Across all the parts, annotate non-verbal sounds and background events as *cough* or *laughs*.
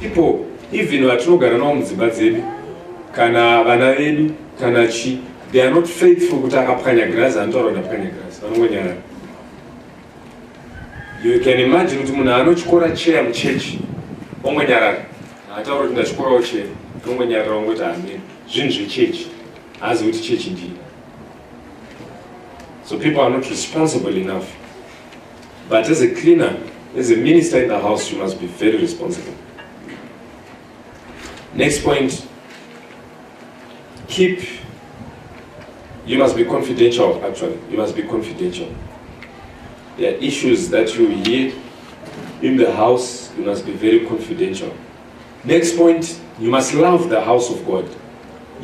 people even vatinogara navo mudzimba dzedu kana vana vedu kana chi they are not faithful kuti akapwanya girazi anotaura kuti apwanya girazi. Vanongonyarara you can imagine kuti munhu anotyora cheya muchechi ongonyarara haataura kuti ndachikorawo cheya ongonyarara ongoti amen zvinhu zvechechi haazi kuti chechi ndii so people are not responsible enough. But as a cleaner as a minister in the house you must be very responsible. Next point. Keep you must be confidential actually. You must be confidential. There are issues that you hear in the house you must be very confidential. Next point you must love the house of god.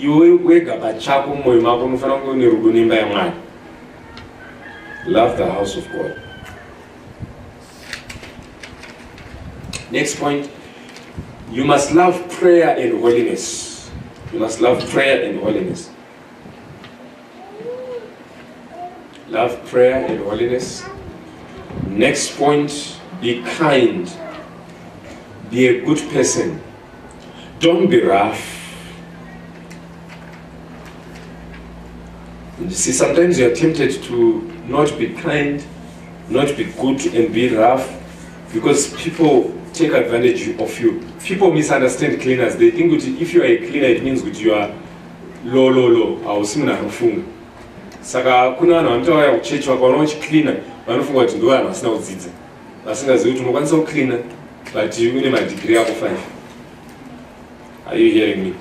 Iwe wega pachako mumwoyo mako unofanira love the house of god. Next point. You must love prayer and holiness. You must love prayer and holiness. Love prayer and holiness. Next point. Be kind. Be a good person. Don't be rough. You see sometimes you are tempted to not be kind not be good and be rough because people take advantage of you. People misunderstand cleaners. They think kuti if you are a cleaner it means kuti you are low low low. Hausi munhu anofunga saka kune vanhu vanotauya kuchechi vakaona uchicleana vanofunga kuti ndo vanhu vasina kudzidza. Vasingazivi kuti unokwanisa kucleana but une madigiri ako 5 are you hearing me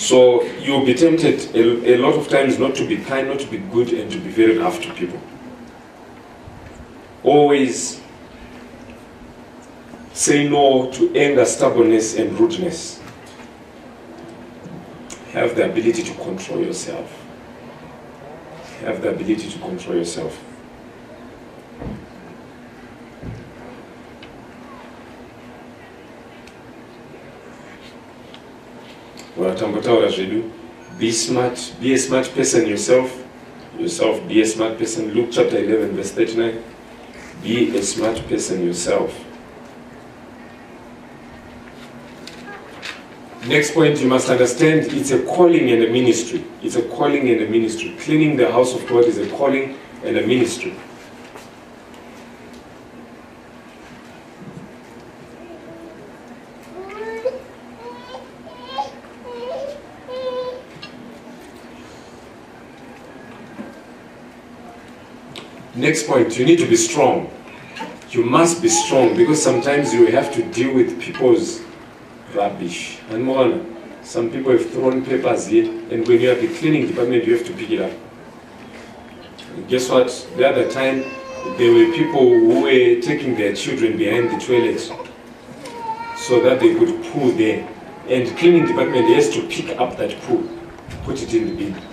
so you'll be tempted a, a lot of times not to be kind not to be good and to be very rough to people. Always say no to anger stubbornness and rudeness. Have the ability to control yourself. Have the ability to control yourself be smart be a smart person yourself yourself be a smart person. Luke chapter 11 verse 39 be a smart person yourself. Next point you must understand it's a calling and a ministry. It's a calling and a ministry. Cleaning the house of god is a calling and a ministry Next point, you need to be strong. You must be strong because sometimes you have to deal with people's rubbish. And more, some people have thrown papers here, and when you have the cleaning department, you have to pick it up. And guess what? The other time, there were people who were taking their children behind the toilet so that they could poo there. And cleaning department has to pick up that poo, put it in the bin.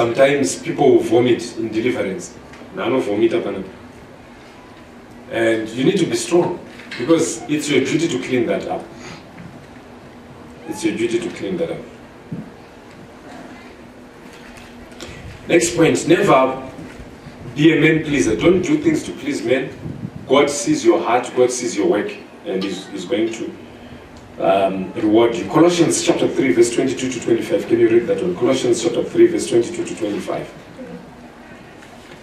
Sometimes people vomit in deliverance. Nano vomit panapa and you need to be strong because it's your duty to clean that up. It's your duty to clean that up. Next point never be a man pleaser. Don't do things to please men. God sees your heart god sees your work and is, is going to um, reward you. Colossians chapter 3, verse 22 to 25. Can you read that one? Colossians chapter 3, verse 22 to 25.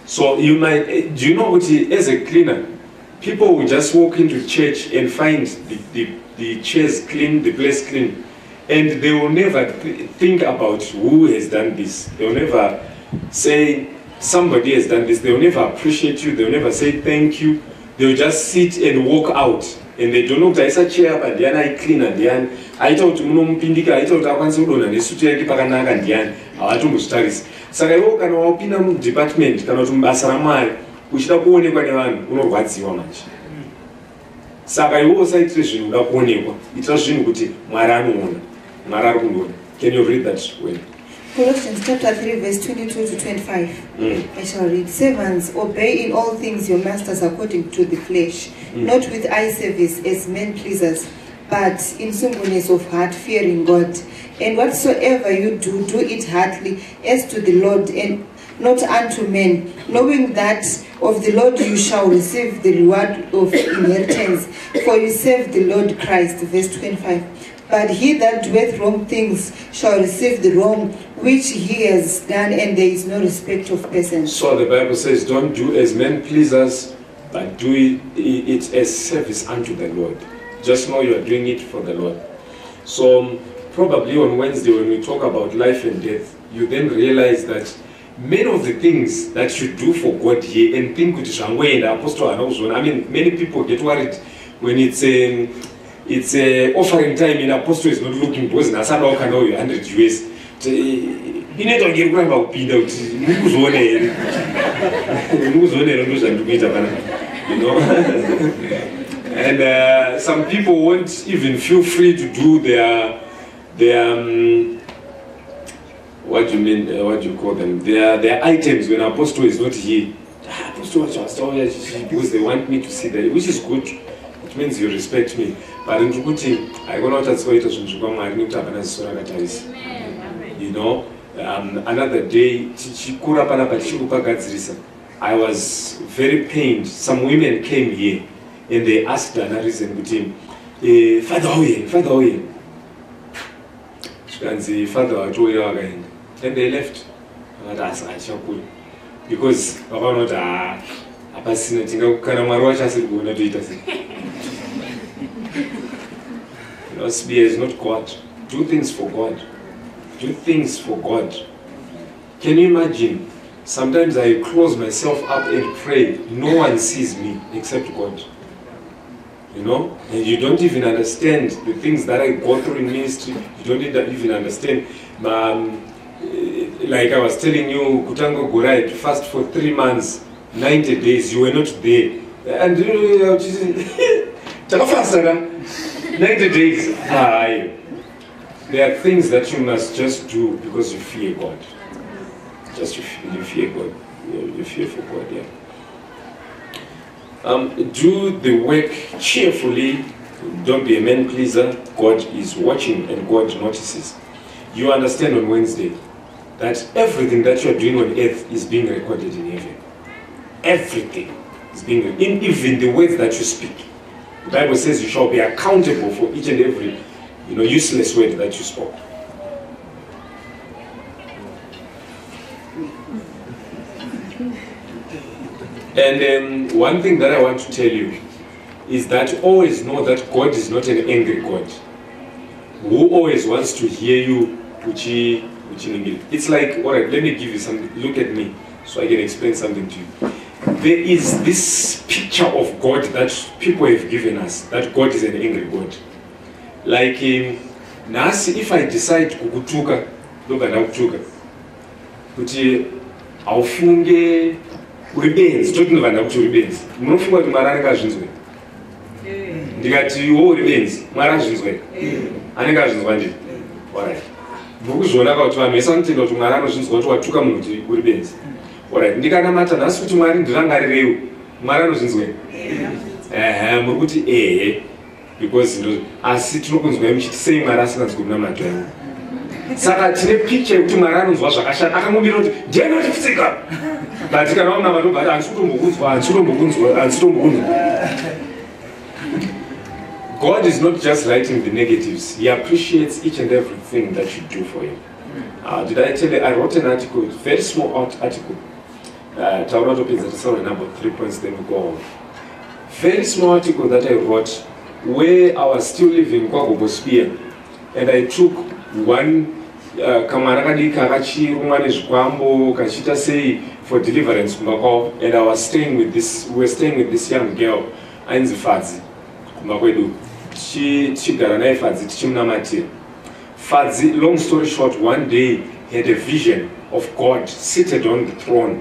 So you might, eh, do you know as a cleaner, people will just walk into church and find the, the, the chairs clean, the place clean, and they will never th think about who has done this. They will never say, somebody has done this. They will never appreciate you. They will never say thank you. They will just sit and walk out and they don't know kuti aisa chair apa ndiani aicleana ndiani aita kuti munomupindika aita kuti akwanise kudonha nesutu yake pakanaka ndiani havatombozvitarisi saka iwo kana wapinda mudepartment kana kuti mubasa ramwari uchida kuonekwa nevanhu unorwadziwa manje saka iwo usaitire zvinhu uda kuonekwa itira zvinhu kuti mwari anoona mwari ari kundoona can you read that way Colossians chapter 3, verse 22 to 25. Mm. I shall read. Servants, obey in all things your masters according to the flesh, not with eye service as men pleasers, but in singleness of heart, fearing God. And whatsoever you do, do it heartily as to the Lord and not unto men, knowing that of the Lord you shall receive the reward of inheritance, for you serve the Lord Christ. Verse 25. But he that doeth wrong things shall receive the wrong which he has done, and there is no respect of persons. So the Bible says, don't do as men pleasers, but do it, it as service unto the Lord. Just know you are doing it for the Lord. So um, probably on Wednesday when we talk about life and death, you then realize that many of the things that you do for God here and think kuti zvangoenda apostle haana kuzviona i mean many people get worried when it's um, it's uh, offering time in apostle is not looking because nhasadawo kana uyo 100 us inoita kunge iri kuramba kupinda kuti muri kuzviona here muri kuzviona here ndo zvandikuita pana you know? *laughs* And uh, some people won't even feel free to do their their um, what do you mean uh, what do you call them? Their their items when apostle is not here. Ah, apostle because they want me to see that which is good. It means you respect me. But ndiri kuti haikona kuti atsikoita zvinhu zvekwamwari nekuti hapana ziso rakatarisa you know? Um, another day tichikura panapa tichikupagadzirisa i was very pained some women came here and they asked ana reason kuti eh, father auye father auye zvikanzi father watouya wakaenda and they left vakati asi achakuya because vakaona kuti ha hapasina tinga kana mwari wacho asiri kuona toita sei Spear is *laughs* not God. Do things for God. Do things for God. Can you imagine? Sometimes I close myself up and pray. No one sees me except God. You know? And you don't even understand the things that I go through in ministry. You don't even understand. Um, eh, like I was telling you, Kutango Gurai, fast for three months, 90 days, you were not there. And uh, takafasta ka 90 days there are things that you must just do because you fear god just you fear, god you fear for god yeah um, do the work cheerfully. Don't be a man pleaser. God is watching and god notices. You understand on wednesday that everything that you are doing on earth is being recorded in heaven. Everything is being in even the words that you speak. The bible says you shall be accountable for each and every you know useless word that you spoke and um, one thing that i want to tell you is that always know that god is not an angry god. Who always wants to hear you it's like all right let me give you something look at me so i can explain something to you. There is this picture of God that people have given us that God is an angry God. Like um, nasi if I decide to kukutuka ndobva ndakutuka kuti haufunge uri benzi totinobva ndakuti uri benzi munofunga kuti mwari anenge azvinzwa ndikati iwo uri benzi mwari azvinzwa anenge azvinzwa ndi alright muri kuzviona ka kuti vanhu vese vanotenda kuti mwari anozvinzwa kuti watuka munhu kuti uri benzi. Alright ndikanamata nhasi kuti mwari ndirangarireiwo mwari anozvinzwa ehe muri kuti ehe. Because ndo asi tinokunzwai muchiti sei mwari asinganzwi kunamata iwo saka tine picha yekuti mwari anonzwa zvakashata. Akangomira kuti ndianotifusika *laughs* but kana vamunamata obati handisi kutombokunzwa handisi kutombokunzwa handisi kutombokunzwa God is not just writing the negatives, He appreciates each and everything that you do for Him. Uh, did I tell you? I wrote an article, very small art- article. Uh, Taura that's only number three points, then we go on. Very small article that I wrote where I was still living in Kwagobo Spear, and I took one uh, kamwana kadiki kakachirumwa nezvikwambo kachiita sei for deliverance kumba kwavo and i was staying with this we were staying with this young girl ainzi fadzi kumba kwedu. Tichi- tichigara naye fadzi tichimunamatira fadzi long story short one day he had a vision of god seated on the throne.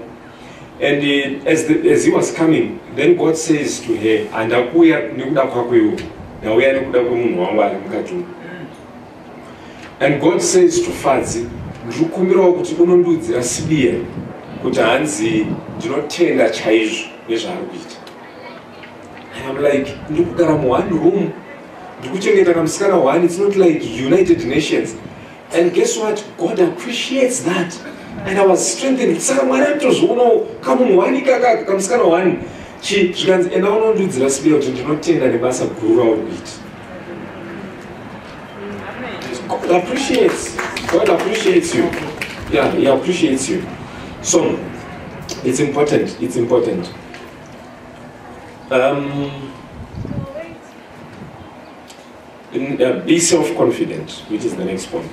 And uh, as, the, as he was coming then god says to her handakuya nekuda kwakwewo ndauya nekuda kwemunhu wangu ari mukati. Umu and god says to fadzi ndiri kukumbirawo kuti unondiudzira sibiya kuti hanzi ndinotenda chaizvo nezvaari kuita. Iam like ndiri kugara muone room ndiri kuchengeta kamusikana one its not like united nations. And guess what? God appreciates that. And i was strengthened saka mwari anotozvionawo kamunhu wani kaka kamusikana one chi zvikanzi enda unondiudzira sibiya kuti ndinotenda nebasa guru rauri kuita. God appreciates. God appreciates you. Yeah he appreciates you so it's important it's important. Um, in, uh, be self-confident which is the next point.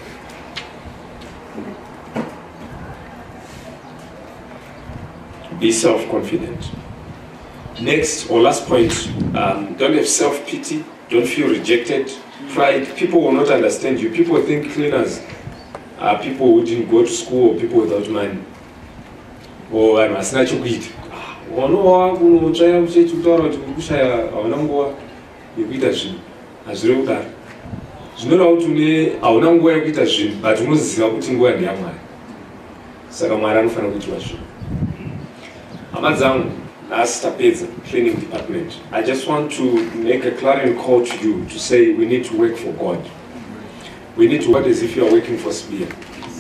Be self-confident. Next or last point um, don't have self-pity don't feel rejected. Pride people will not understand you. People think cleaners are people who didn't go to school or people without money vanhu vasina chokuita. Wanowa kunotsvaya uchechi kutaura kuti uri kushaya hauna nguva yekuita zvinhu. Hazvire kudaro. Zvinoreva kuti une hauna nguva yekuita zvinhu but unoziva kuti nguva ndeyamwari saka mwari anofanira kuitirwa zvinhu. Hama dzangu nhasi tapedza cleaning department. I just want to make a clarion call to you to say we need to work for god. We need to work as if you are working for sbia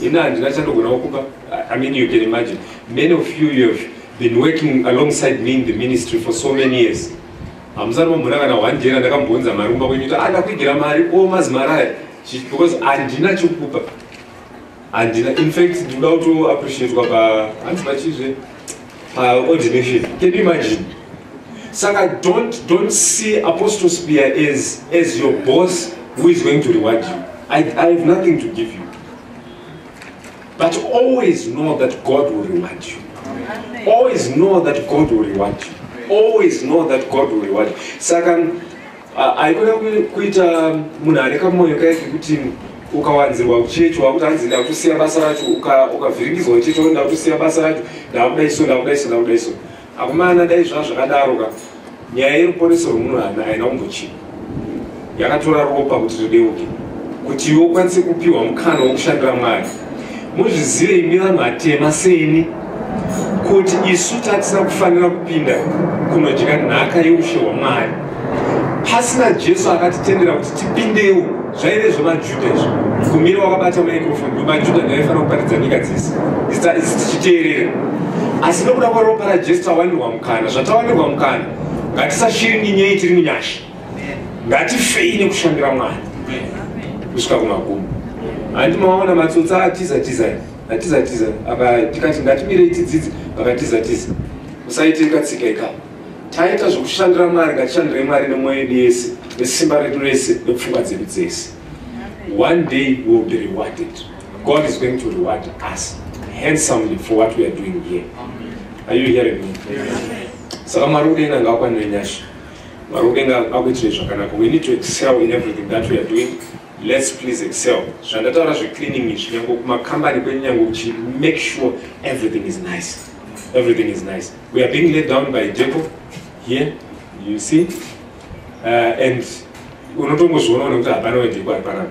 ina handina chandogona kukupa i mean you can imagine. Many of you you have been working alongside me in the ministry for so many years. Hamusati mambona kana day ndakambonza mari kumba kwenyu kuti ah ndakuigira mari o mazimaraya because handina chokupa handina in fact ndinoda kutoappreciatwa pa hanzi pachizve paordination can you imagine? Saka don't, don't see apostle spear as, as your boss who is going to reward you. I, i have nothing to give you but always know that god will reward you. Always know that god will reward you. Always know that god will reward you. Saka haikona kuita munhu ane kamwoyo kaike kuti ukawanzirwa uchechi wakuti hanzi ndakutosiya basa racho ukavhiringidzwa uchechi wakuti ndakutosiya basa racho ndakudaiso ndakudaiso ndakudaiso akumana dai zvaa zvakadaro ka nyaya yeruponeso rwomunhu haina kumbochipa. Yakatora ropa kuti rideuke. Kuti iwe ukwanise kupiwa mukana wokushandira mwari muzvizive imi vanhu vatema seni kuti isu tatisina kufanira kupinda kunodya nhaka yeushe hwamwari. Pasina jesu akatitendera kuti tipindewo zvaive zvemajudha izvo. Kumira wakabata maikrofoni majudha ndaifanira kuparidza nyika dzese. Isi tichiteerera. Asi nokuda kweropa rajesu tawanirwa mukana zvatawanirwa mukana ngatisashirinyei tiri munyasha ngatifei nekushandira mwari. Kusvika kumagumo handi maona matsotsa atiza tiza atiza tiza apa tikati ngatimirei tidzidzi vakatiza tiza usaite katsika ikapa taita zvokushandira mwari ngatishandirei mwari nemwoyo yedu yese nesimba redu rese nepfungwa dzedu dzese. One day will be rewarded. God is going to reward us handsomely for what we are doing here. Are you hearing me? Saka mwari kudenga ngaakwanire nyasha. Mwari kudenga akuitire zvakanaka. We need to excel in everything that we are doing let's please excel. Zvandataura zvecleaning izvi nyange kumakambani kwenyu nyange uchi make sure everything is nice. Everything is nice. We are being laid down by jacob here you see. Uh, and unotongozvionawo nekuti hapana wedhiko ari panapa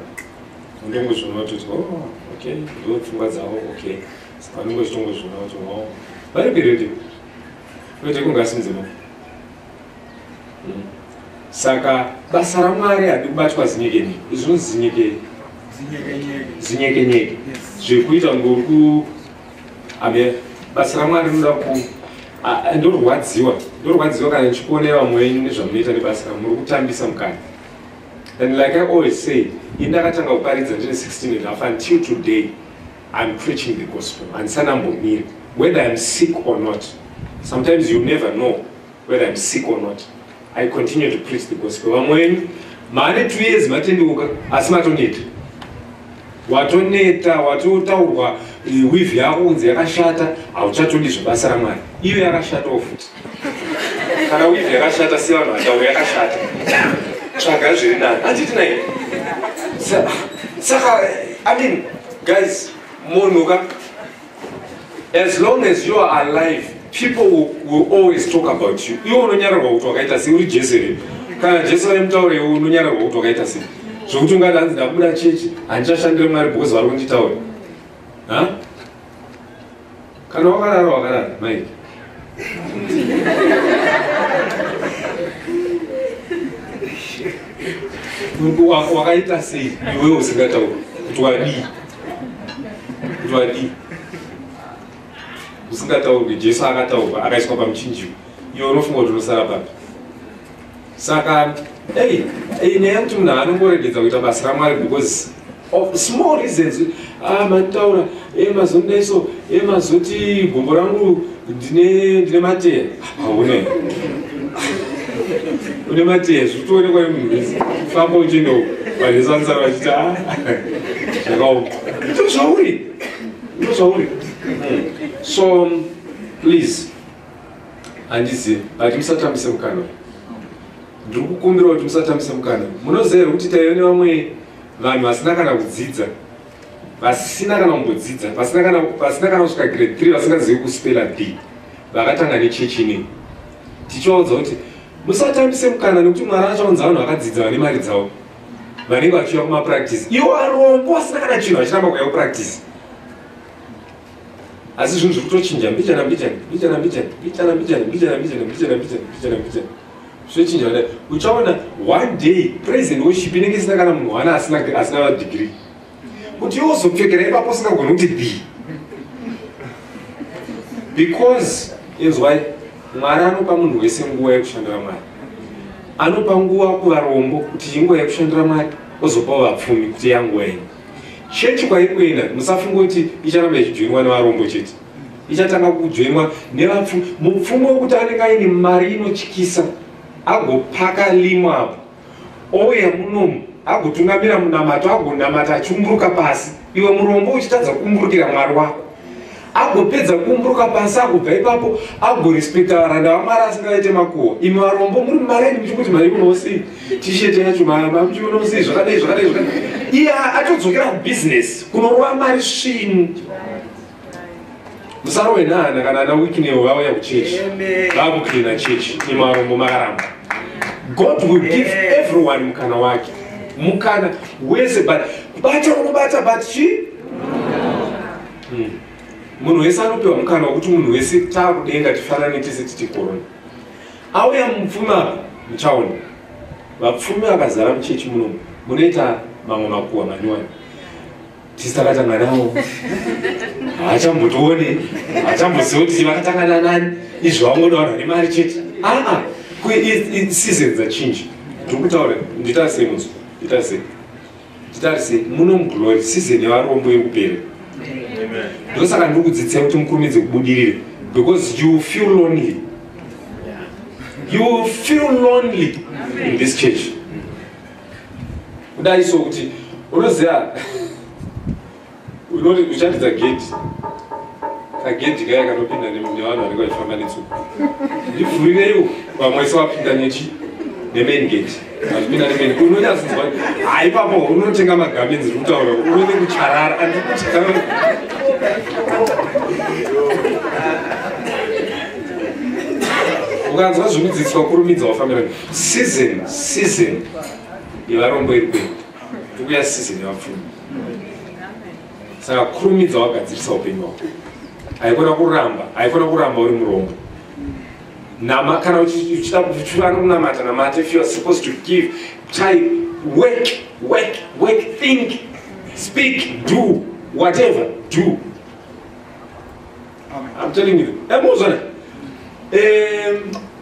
unotongozvionawo kuti oh okay ndo pfungwa dzavo okay. Saka unongozvitongozviona kuti o vari peredi wedhiko ngasimuzemo saka basa ramwari hadi kubatwa zinyekenye izvinonzi zinyeke zinyekenyeke. zvekuita ngori ku ame basa ramwari rinoda ku ndorwadziwa. Ndorwadziwa kana ndichikuonai vamwe venyu nezvamunoita nebasa muri kutambisa mukana and like i always say ini ndakatanga kuparidza ndine 16 and half until today i'm preaching the gospel. Handisanambomiri whether i'm sick or not. Sometimes you never know whether i'm sick or not i continue to preach the gospel. Vamwe venyu maane two years matendeuka asi matoneta watoneta watotaurwa wivhi yako kunzi yakashata hauchatodi zvebasa ramwari. Iyo yakashatawo futi kana wivhi yakashata si vanhu vataura yakashata. Tsvaga zviri nani. Handiti nai saka i mean guys munhu ka as long as you are alive people will, will always talk about you. Iwe unonyararwa kuti wakaita sei? Uri jesu here kana jesu vaimutaura unonyararwa kuti wakaita sei? Zvokuti ungati hanzi ndakubuda chechi handichashandire mwari because vari kunditaura ha? Kana wakarara wakarara. Mike Wa- wakaita sei? Iwe usingatauri kuti wadii kuti wadii usingataurwi jesu akataurwa akaiswa pamuchinjio iwe unofunga kuti unosara papi? Saka ei ei nyaya yekuti munhu anongoregedza kuita basa ramwari because of small reasons. Ah manitaura e mazondaiso e mazoti gumbo rangu ndine ndine mateya. Haune une mateya zvitoonekwa nemunhu wese. Famba uchendewo vanhu vansara vachiti a *laughs* zvakaoma. Ndo zvauri. Ndo zvauri so please handizivi but musatambise mukana. Ndiri kukumbira kuti musatambise mukana. Munoziva here kuti taive nevamwe vanhu vasina kana kudzidza vasina kana kumbodzidza vasina kana vasina kusvika grade 3 vasingazivi kuspela d vakatanga nechechi inei. Tichivaudza kuti musatambise mukana nekuti mwari achaunza vanhu vakadzidza vane mari dzavo vanenge vachiuya kumapractice iwo arombo asina kana chinhu achiramba kuuya kupractice asi zvinhu zviri kutochinja mbichana mbichana mbichana mbichana mbichana mbichana mbichana mbichana mbichana mbichana mbichana mbichana zvochinja kudai uchaona one day praise and worship inenge isina kana munhu wana asina asina vadigiri kuti iwo uzopfekera ipapo usingagoni kuti b because inzwai mwari anopa munhu wese nguva yekushandira mwari anopa nguva kuvarombo kuti inguva yekushandira mwari ozopawo vapfumi kuti yanguva ino chechi kwairi kuenda musafunga kuti icharamba ichijoinwa nevarombo chete. Ichatanga kujoinwa nevapfumi mupfumi wekuti anenge aine mari inotyisa agopaka limo apo. Ouya munomu agotungamira munamato agonamata achiumburuka pasi. Iwe murombo uchitadza kuumburukira mwari wako agopedza kuumburuka pasi agobva ipapo agorespekta varanda vamwari asingaite makuhwa. Imi varombo muri mareni muchikuti maionawo sei tishete yacho mamuchionawo sei zvakadai zvakadai zvakadai. Iye atodzokera kubhizinesi kunorova mari svinu musarowe nahana kana ana wikinewo vauya kuchechi. Vakuklina chechi imi varombo makaramba. God will give everyone mukana wake. Mukana wese but bata unobata but chi Hmm munhu wese anopiwa mukana wekuti munhu wese taakudenga tifanane tese titi korona auya mupfumi apa muchaona vapfumi vakazara muchechi munomu munoita mamwe makuhwa manyowani tisi takatanga navo haachambotione haachamboziva kuti vakatangana nani. Izvo vangoda vanhu vane mari chete. Aa seasons achinji ndiri kutaura nditarisei munzwa nditarisei nditarisei munomuglory season yevarombo yekupera ndosaka ndiri kudzidzisai kuti mukurumidze kubudirire. Because you feel lonely. You feel lonely in this church. Kudai so kuti unoziva unoti uchandidza gedhi kagedhi kaya kanopinda nevanhu vanenge vachifamba netsuku ndivhurireiwo vamwe se wapinda nechi nemain gate. Vachipinda nemain unonyatsinzwa hai papo unotenga magamenzi ri kutaura unone kucharara. Andikuti ukanzwa zvinodzidziswa kurumidza wafambira season season yevarombo iri kuenda tikuya season yevapfumi saka kurumidza wagadzirisa upenyu hwako. Haikona kuramba haikona kuramba uri murombo. Nama kana uchida uchifana kunamata namata if you are supposed to give type work work work think speak do whatever do i'm telling you. Emuzona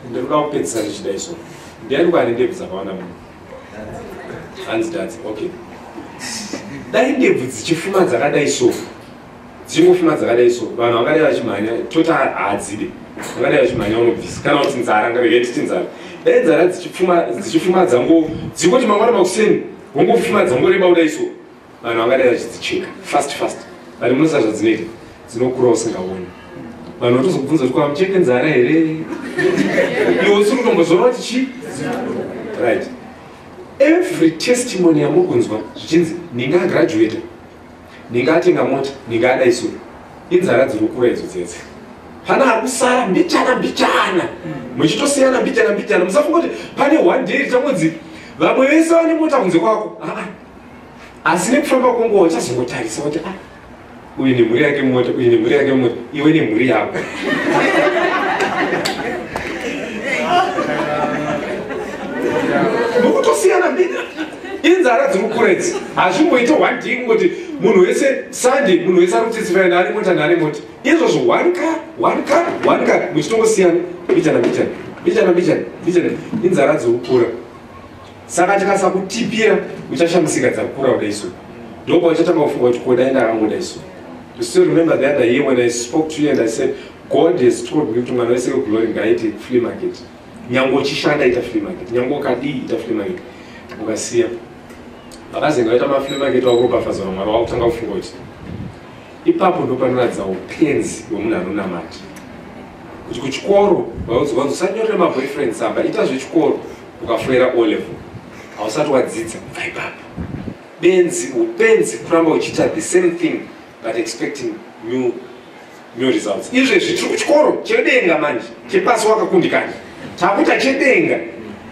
ndinoda kupedzisa ndichida iso ndiani kwani ndebvu dzakawanda munhu hanzi dadzi. Okay. Dai ndebvu dzichifuma dzakadai so. Dzichingofuma dzakadai so. Vanhu vangadai vachimhanya tota hadzide vangadai vachimhanya unobvisa. Kana kuti nzara ngavetiti nzara. Dai nzara dzichifuma dzango dzingoti mangwana makuseni wongofuma dzangoreba kudai so vanhu vangadai vachidzicheka. Fast fast. Vani munosa zvadzinoita. Dzinokura usingaoni vanhu vatozobvunza kuti kwamucheke nzara here? Iwe usiri kutombozora kuti chi right. Every testimony yamuri kunzwa zvichinzi ninga agraduata ninga atenga mota ninga adaiso inzara dziri kukura idzo dzese. Pana ari kusara mbichana mbichana muchitosiyana mbichana mbichana musafunga kuti pane one day richangodzi vamwe vese vane mota kunze kwako. Aa asi nekufamba kwenguva uchazongotarisa kuti a uyu nemhuri yake mumota uyu nemhuri yake mumota iwe nemhuri yako. *laughs* Nokutosiyana mbina inzara dziri kukura idzi hazvimboita one day kungoti munhu wese sunday munhu wese ari kutisifira naari mota naari mota izvozvo one car one car one car. Muchitongosiyana mbichana mbichana mbichana mbichana mbichana inzara dziri kukura saka tikasakutipira uchashamisika dzakukura kuda isu. Ndopa uchatanga kufunga kuti kodai ndakangoda isu You still remember the other year when I spoke to you and I said, God has told me kuti mwana wese weglory ngaite flea market. Nyange uchishanda ita flea market. Nyange ukadii ita flea market. Ukasiya. Vakazi ngaita maflea market wakuropafadzwa namwari wakutanga kufunga kuti ipapo ndo panoratidza upenzi hwemunhu anonamata kuti kuchikoro usanyorere maboyfriend samba ita zvechikoro ukafoera olevel hausati wadzidza kubva ipapo benzi upenzi kuramba uchiita the same thing but expecting new, new results. Izvezvi tiri kuchikoro chedenga manje chepasi wakakundikana. Takuta chedenga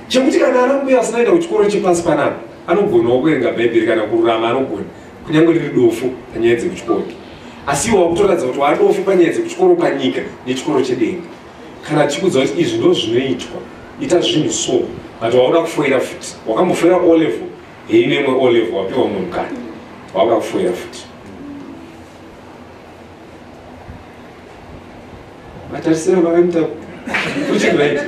chekuti kana ana mbuya asinaenda kuchikoro chepasi panapa anogonawo kuerenga bhaibheri kana kururama anogona kunyange riri dofu panyaya dzekuchikoro. Asi iwo wakutoratidza kuti wadofu panyaya dzekuchikoro panyika nechikoro chedenga. Kana tichikudza kuti izvi ndo zvinoitwa ita zvinhu so but wauda kufoira futi. Wakambofoira olevel hei nemwe olevel wapiwa munhukana wauda kufoira futi A tady se bavím to. Počkej.